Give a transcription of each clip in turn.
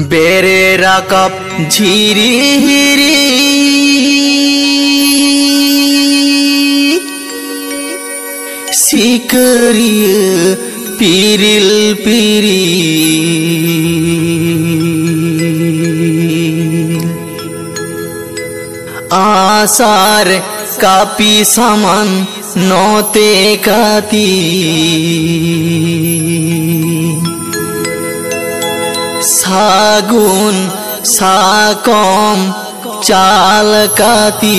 बेरे rakap झिरी हिरी। सिकरिय पिरिल पिरी। आसार copy सामान नोते काती। सागुन साकम चाल काती।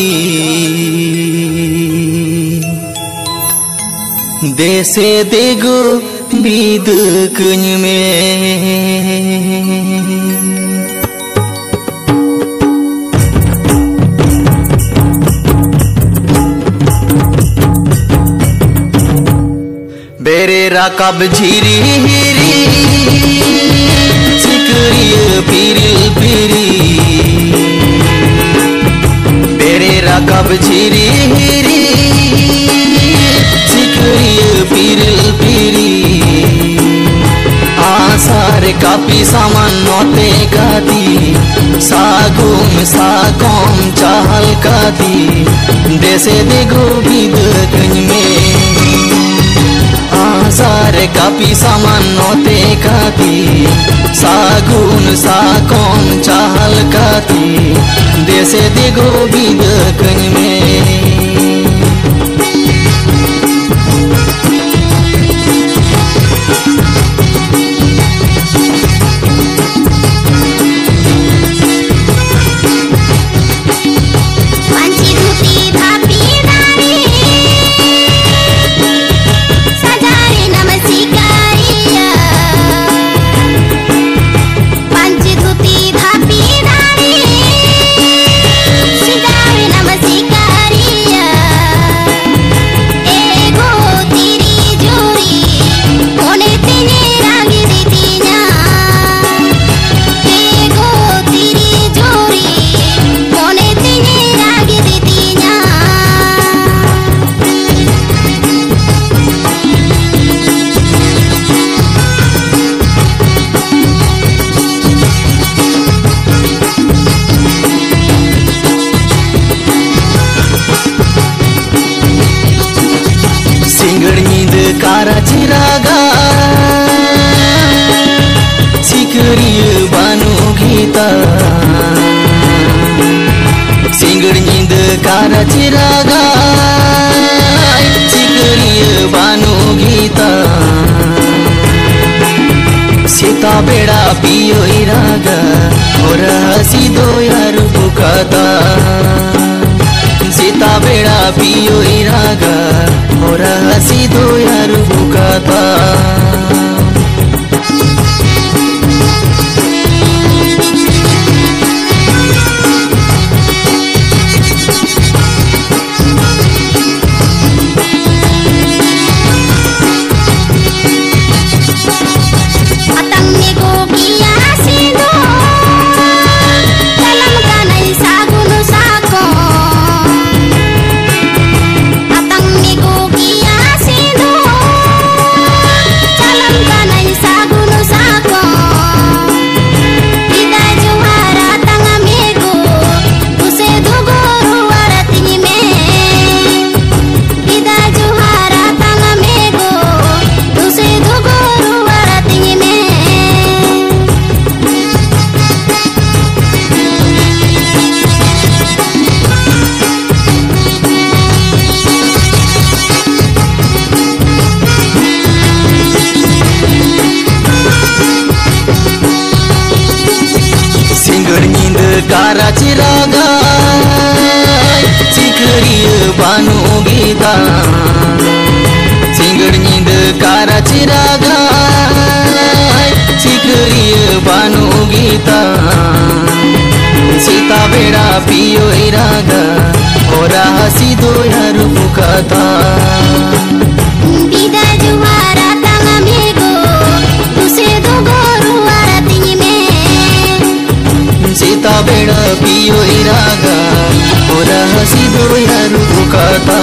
देशे देसे बीद बिदकन में। बेरे राकब झीरी। राकब झिरी हिरी सिकरिय पिरिल पिरी। आसार कापी सामान नोते काती सागुम साकोम चाहल कादी देसे दिगो भी गंज में आसार कापी सामान नोते काती सागुन साकोम चाहल काती देसे देगो बिद गंज नींद काराची रागा सिकरिय बानू गीता। सिंगड नींद काराची रागा सिकरिय बानू गीता। सीता बेड़ा पियो रागा और हसी दो यार बुकाता सीता बेड़ा पियो रागा और हसी दो यार बुकाता नींद काराची रागा चिकरिय बानू गीता सिंगड नींद काराची रागा चिकरिय बानू गीता सीता बेड़ा पियो रागा और हसी बेड पियो इरागा ओरा हसी दुरु यारु कता